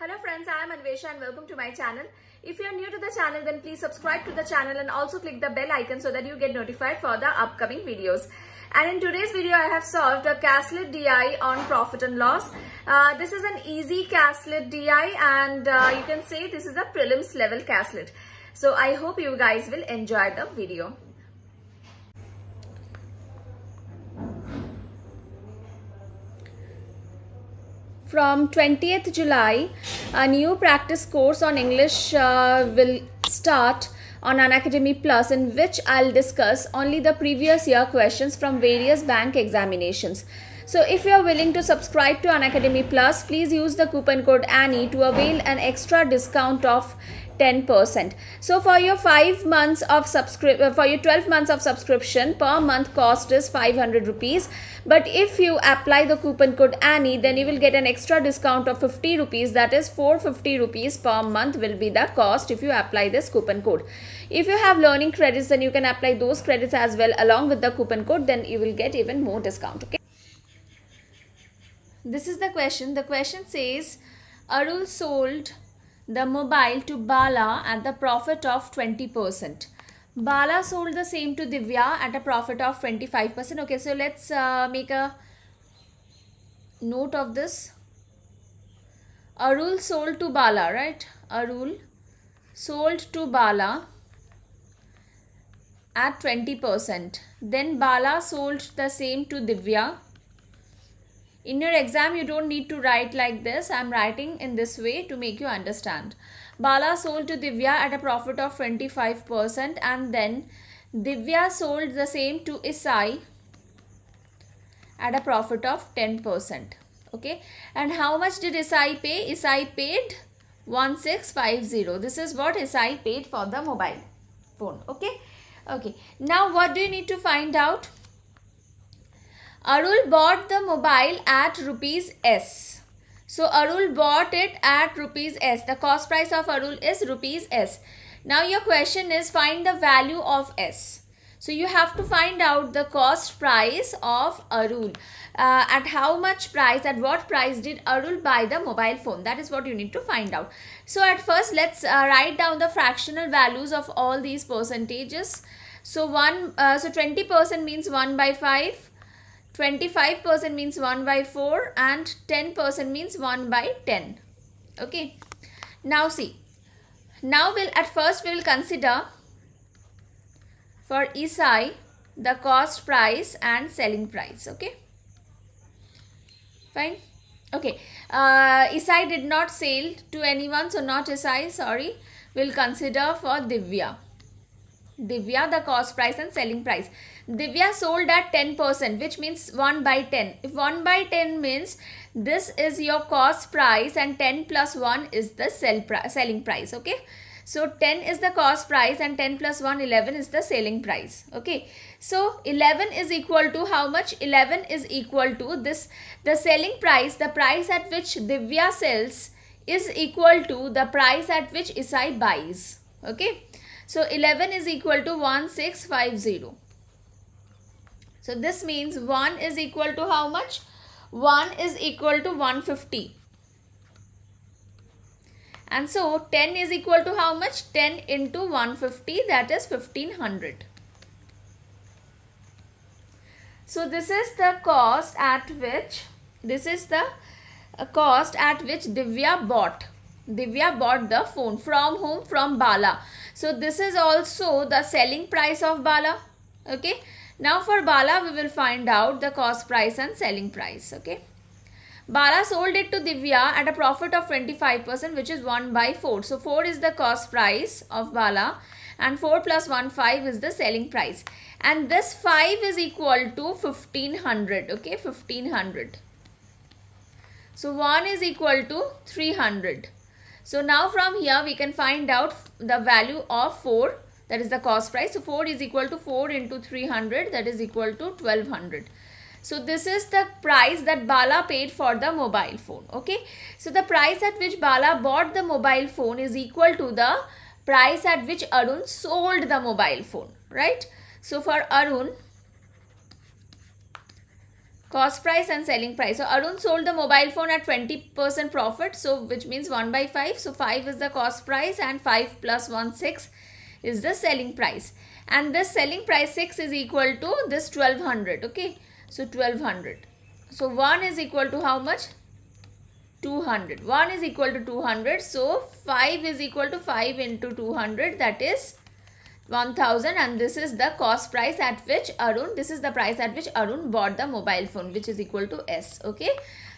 Hello friends, I am Anwesha and welcome to my channel. If you are new to the channel, then please subscribe to the channel and also click the bell icon so that you get notified for the upcoming videos. And in today's video, I have solved a Caselet DI on profit and loss. Uh, this is an easy Caselet DI and uh, you can say this is a prelims level Caselet. So I hope you guys will enjoy the video. From 20th July, a new practice course on English uh, will start on Unacademy Plus in which I'll discuss only the previous year questions from various bank examinations. So if you are willing to subscribe to Unacademy Plus, please use the coupon code ANNIE to avail an extra discount of 10%. So for your 5 months of subscription, uh, for your 12 months of subscription, per month cost is 500 rupees. But if you apply the coupon code ANNIE, then you will get an extra discount of 50 rupees. That is 450 rupees per month will be the cost if you apply this coupon code. If you have learning credits, then you can apply those credits as well along with the coupon code. Then you will get even more discount. Okay. This is the question. The question says, Arul sold the mobile to Bala at the profit of 20%. Bala sold the same to Divya at a profit of 25%. Okay, so let's uh, make a note of this. Arul sold to Bala, right? Arul sold to Bala at 20%. Then Bala sold the same to Divya in your exam, you don't need to write like this. I'm writing in this way to make you understand. Bala sold to Divya at a profit of 25% and then Divya sold the same to Isai at a profit of 10%. Okay. And how much did Isai pay? Isai paid 1650. This is what Isai paid for the mobile phone. Okay. Okay. Now what do you need to find out? Arul bought the mobile at rupees S. So Arul bought it at rupees S. The cost price of Arul is rupees S. Now your question is find the value of S. So you have to find out the cost price of Arul. Uh, at how much price, at what price did Arul buy the mobile phone? That is what you need to find out. So at first let's uh, write down the fractional values of all these percentages. So one, uh, so 20% means 1 by 5. 25% means 1 by 4 and 10% means 1 by 10. Okay. Now see. Now we'll at first we will consider for Isai the cost price and selling price. Okay. Fine. Okay. Uh, Isai did not sell to anyone. So not Isai. Sorry. We'll consider for Divya. Divya the cost price and selling price. Divya sold at 10% which means 1 by 10. If 1 by 10 means this is your cost price and 10 plus 1 is the sell pri selling price. Okay. So 10 is the cost price and 10 plus 1 11 is the selling price. Okay. So 11 is equal to how much? 11 is equal to this the selling price the price at which Divya sells is equal to the price at which Isai buys. Okay. So 11 is equal to 1650. So this means 1 is equal to how much? 1 is equal to 150. And so 10 is equal to how much? 10 into 150 that is 1500. So this is the cost at which, this is the uh, cost at which Divya bought. Divya bought the phone from whom? From Bala. So this is also the selling price of Bala. Okay. Now for Bala we will find out the cost price and selling price. Okay. Bala sold it to Divya at a profit of 25% which is 1 by 4. So 4 is the cost price of Bala and 4 plus 1 5 is the selling price. And this 5 is equal to 1500. Okay. 1500. So 1 is equal to 300. So now from here we can find out the value of 4 that is the cost price. So 4 is equal to 4 into 300 that is equal to 1200. So this is the price that Bala paid for the mobile phone. Okay. So the price at which Bala bought the mobile phone is equal to the price at which Arun sold the mobile phone. Right. So for Arun, cost price and selling price. So Arun sold the mobile phone at 20% profit. So which means 1 by 5. So 5 is the cost price and 5 plus 1 6 is the selling price. And this selling price 6 is equal to this 1200. Okay. So 1200. So 1 is equal to how much? 200. 1 is equal to 200. So 5 is equal to 5 into 200 that is 1000 and this is the cost price at which Arun this is the price at which Arun bought the mobile phone which is equal to S okay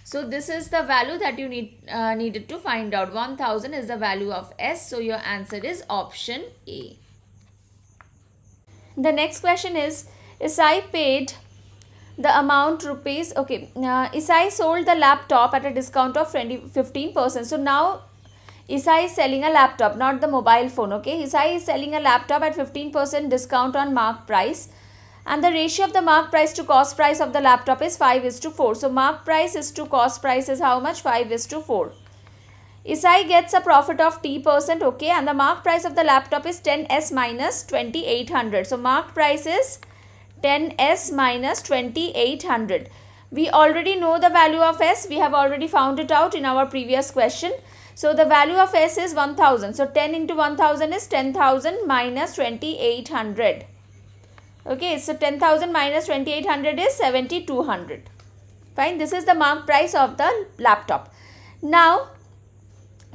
so this is the value that you need uh, needed to find out 1000 is the value of S so your answer is option A the next question is Isai paid the amount rupees okay uh, Isai sold the laptop at a discount of 20 15% so now Isai is selling a laptop, not the mobile phone. Okay, Isai is selling a laptop at 15% discount on mark price. And the ratio of the mark price to cost price of the laptop is 5 is to 4. So, mark price is to cost price is how much? 5 is to 4. Isai gets a profit of T percent, okay, and the mark price of the laptop is 10S minus 2800. So, mark price is 10S minus 2800. We already know the value of S. We have already found it out in our previous question. So the value of S is 1000. So 10 into 1000 is 10,000 minus 2800. Okay, so 10,000 minus 2800 is 7200. Fine, this is the mark price of the laptop. Now,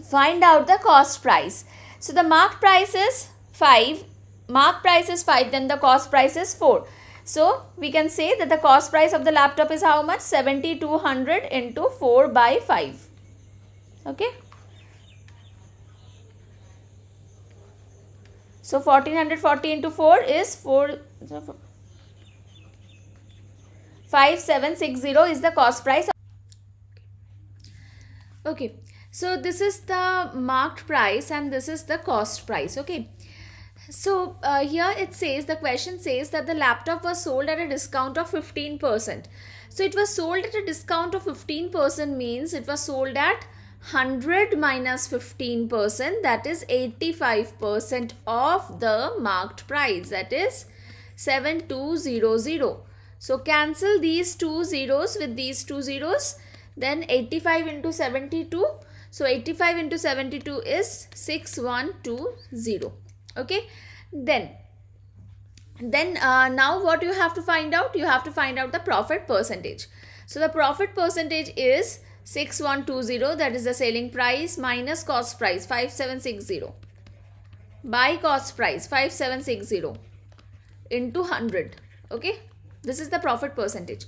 find out the cost price. So the mark price is 5, mark price is 5, then the cost price is 4. So we can say that the cost price of the laptop is how much? 7200 into 4 by 5. Okay. So 1440 into 4 is 4, 5760 is the cost price. Okay. So this is the marked price and this is the cost price. Okay. So uh, here it says the question says that the laptop was sold at a discount of 15%. So it was sold at a discount of 15% means it was sold at 100 minus 15% that is 85% of the marked price that is 7200. So cancel these two zeros with these two zeros then 85 into 72. So 85 into 72 is 6120. Okay. Then then uh, now what you have to find out? You have to find out the profit percentage. So the profit percentage is 6120 that is the selling price minus cost price 5760 by cost price 5760 into 100 okay? This is the profit percentage.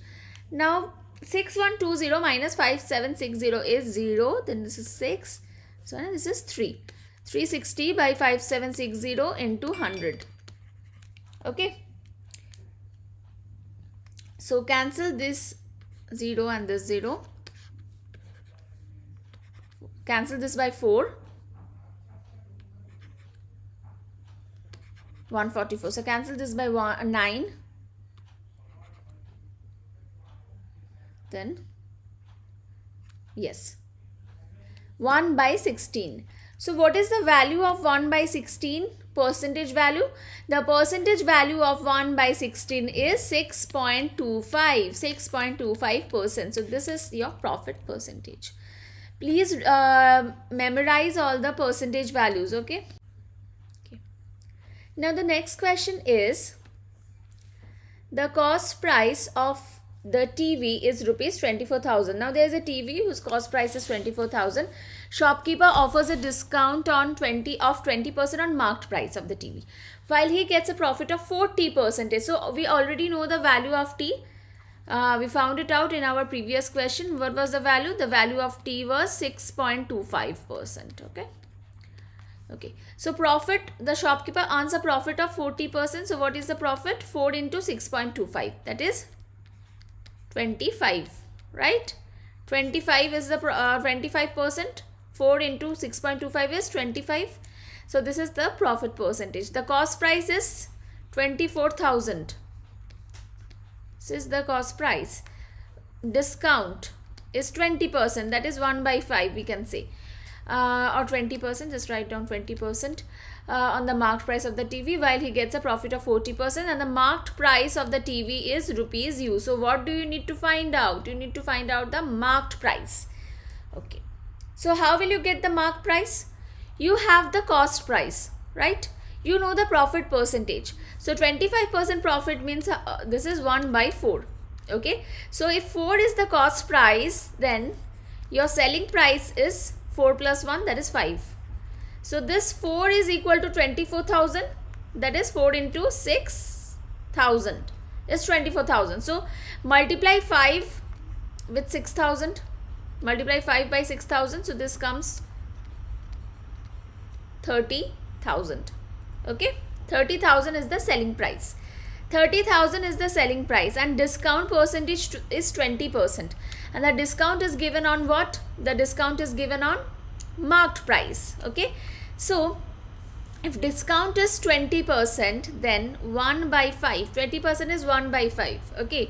Now 6120 minus 5760 is 0 then this is 6 so this is 3 360 by 5760 into 100 okay? So cancel this 0 and this 0 Cancel this by 4. 144. So cancel this by one, 9. Then, yes. 1 by 16. So what is the value of 1 by 16? Percentage value. The percentage value of 1 by 16 is 6.25. 6.25%. So this is your profit percentage please uh, memorize all the percentage values okay now the next question is the cost price of the TV is rupees 24,000. Now there is a TV whose cost price is 24,000. Shopkeeper offers a discount on 20 of 20% on marked price of the TV. While he gets a profit of 40%. So we already know the value of T uh, we found it out in our previous question. What was the value? The value of T was 6.25%. Okay. Okay. So profit, the shopkeeper earns a profit of 40%. So what is the profit? 4 into 6.25. That is 25. Right? 25 is the 25%. Uh, 4 into 6.25 is 25. So this is the profit percentage. The cost price is 24,000 this is the cost price discount is 20% that is 1 by 5 we can say uh, or 20% just write down 20% uh, on the marked price of the TV while he gets a profit of 40% and the marked price of the TV is rupees u. So what do you need to find out? You need to find out the marked price. Okay. So how will you get the marked price? You have the cost price, right? You know the profit percentage. So 25% profit means uh, this is 1 by 4. Okay. So if 4 is the cost price, then your selling price is 4 plus 1 that is 5. So this 4 is equal to 24,000 that is 4 into 6,000 is 24,000. So multiply 5 with 6,000 multiply 5 by 6,000 so this comes 30,000 okay? 30,000 is the selling price 30,000 is the selling price and discount percentage is 20% and the discount is given on what? The discount is given on marked price okay? So if discount is 20% then 1 by 5 20% is 1 by 5 okay?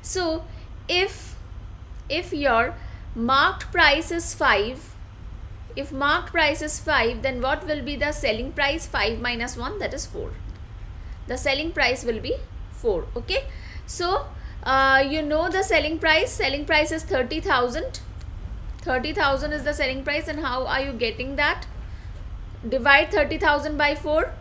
So if if your marked price is 5 if marked price is 5 then what will be the selling price? 5 minus 1 that is 4 the selling price will be 4 okay? So uh, you know the selling price? Selling price is 30,000 30,000 is the selling price and how are you getting that? Divide 30,000 by 4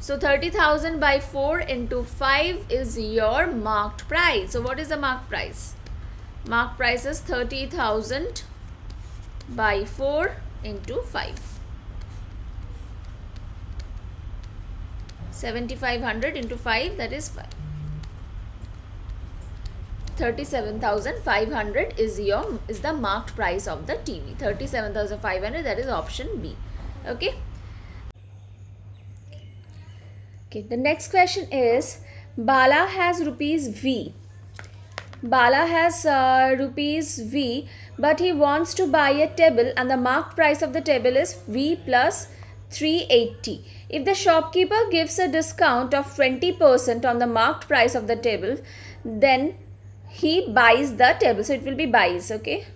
so 30,000 by 4 into 5 is your marked price. So what is the marked price? Mark price is 30,000 by 4 into 5 7500 into 5 that is 5 37500 is your is the marked price of the TV 37500 that is option B. Okay? Okay the next question is Bala has rupees V. Bala has uh, rupees V but he wants to buy a table and the marked price of the table is V plus 380. If the shopkeeper gives a discount of 20% on the marked price of the table then he buys the table. So it will be buys okay.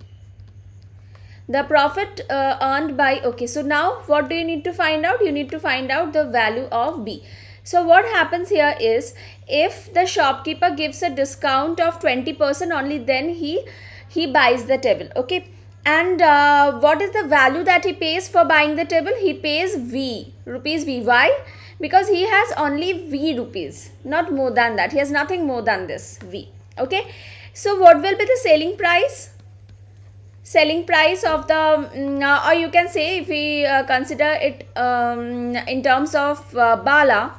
The profit uh, earned by okay so now what do you need to find out? You need to find out the value of B. So what happens here is if the shopkeeper gives a discount of 20% only then he he buys the table okay and uh, what is the value that he pays for buying the table? He pays v rupees v why because he has only v rupees not more than that. He has nothing more than this v okay? So what will be the selling price? Selling price of the um, or you can say if we uh, consider it um, in terms of uh, bala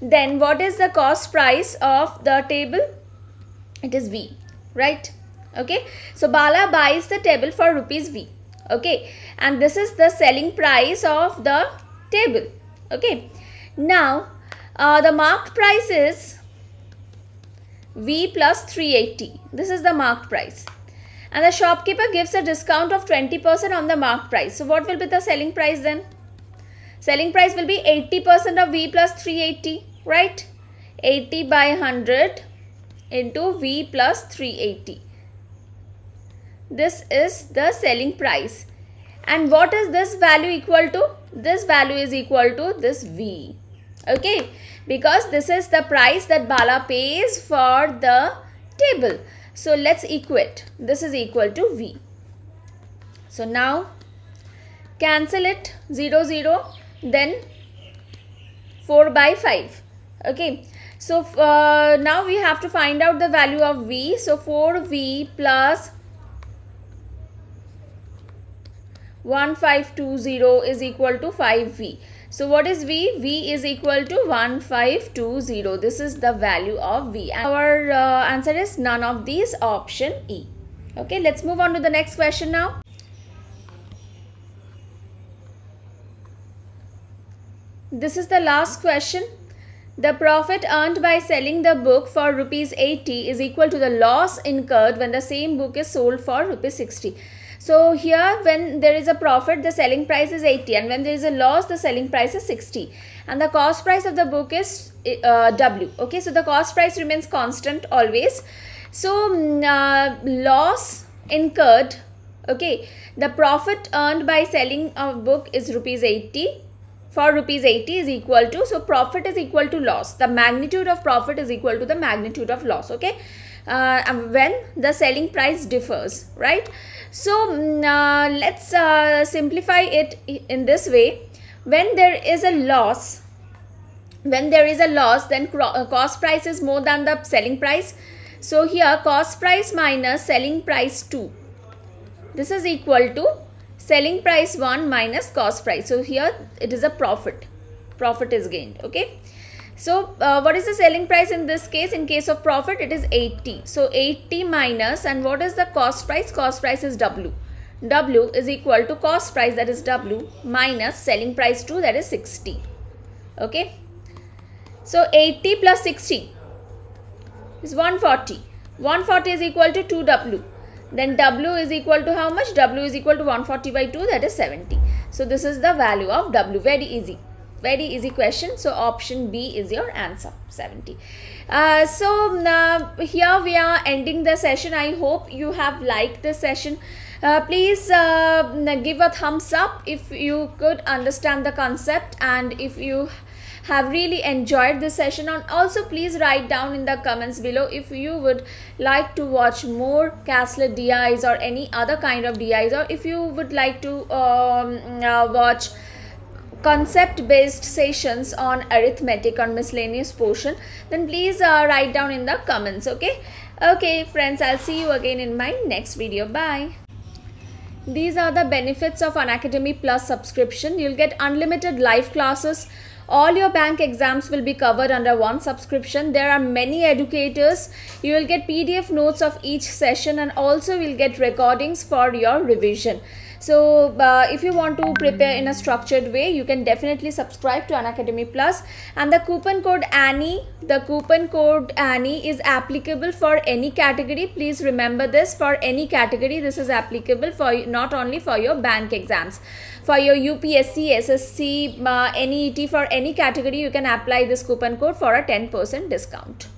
then what is the cost price of the table? It is v right okay? So bala buys the table for rupees v. Okay? And this is the selling price of the table. Okay? Now uh, the marked price is v plus 380 this is the marked price. And the shopkeeper gives a discount of 20% on the marked price. So what will be the selling price then? Selling price will be 80% of v plus 380 right? 80 by 100 into V plus 380 this is the selling price. And what is this value equal to? This value is equal to this V. Okay? Because this is the price that Bala pays for the table. So let's equate. This is equal to V. So now cancel it. 0 0 then 4 by 5 okay? So uh, now we have to find out the value of v. So 4v plus 1520 is equal to 5v so what is v? V is equal to 1520 this is the value of v. And our uh, answer is none of these. Option e. Okay let's move on to the next question now. This is the last question. The profit earned by selling the book for rupees 80 is equal to the loss incurred when the same book is sold for rupees 60. So here when there is a profit the selling price is 80 and when there is a loss the selling price is 60 and the cost price of the book is uh, W. Okay so the cost price remains constant always. So mm, uh, loss incurred okay the profit earned by selling a book is rupees 80 for rupees 80 is equal to so profit is equal to loss the magnitude of profit is equal to the magnitude of loss okay uh, when the selling price differs right so mm, uh, let's uh, simplify it in this way when there is a loss when there is a loss then uh, cost price is more than the selling price so here cost price minus selling price 2 this is equal to selling price 1 minus cost price. So here it is a profit. Profit is gained. Okay. So uh, what is the selling price in this case? In case of profit it is 80. So 80 minus and what is the cost price? Cost price is W. W is equal to cost price that is W minus selling price 2 that is 60. Okay. So 80 plus 60 is 140. 140 is equal to 2W then W is equal to how much? W is equal to 140 by 2 that is 70. So this is the value of W. Very easy. Very easy question. So option B is your answer 70. Uh, so uh, here we are ending the session. I hope you have liked the session. Uh, please uh, give a thumbs up if you could understand the concept and if you have really enjoyed this session and also please write down in the comments below if you would like to watch more CASELET DIs or any other kind of DIs or if you would like to um, uh, watch concept based sessions on arithmetic on miscellaneous portion then please uh, write down in the comments okay? Okay friends i'll see you again in my next video. Bye. These are the benefits of Unacademy Plus subscription. You'll get unlimited live classes, all your bank exams will be covered under one subscription. There are many educators. You will get pdf notes of each session and also will get recordings for your revision so uh, if you want to prepare in a structured way you can definitely subscribe to Unacademy Plus. And the coupon code Annie the coupon code Annie is applicable for any category. Please remember this for any category this is applicable for not only for your bank exams. For your UPSC, SSC, uh, NET for any category you can apply this coupon code for a 10% discount.